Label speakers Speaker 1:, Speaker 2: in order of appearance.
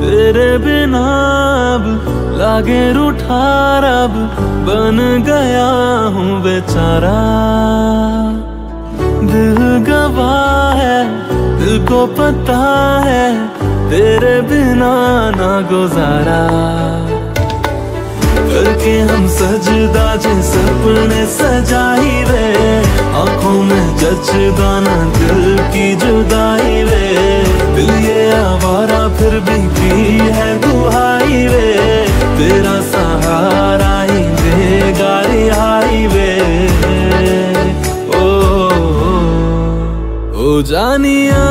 Speaker 1: तेरे बिना अब लागे रूठा बन गया हूँ बेचारा। दिल गवा है, दिल को पता है, तेरे बिना ना गुजारा। करके हम सजदा जे सपने सजाई वे आँखों में जचदा ना दिल आवारा फिर भी की है दुहाई वे तेरा सहारा ही देगा हाईवे वे ओ, ओ, ओ जानिया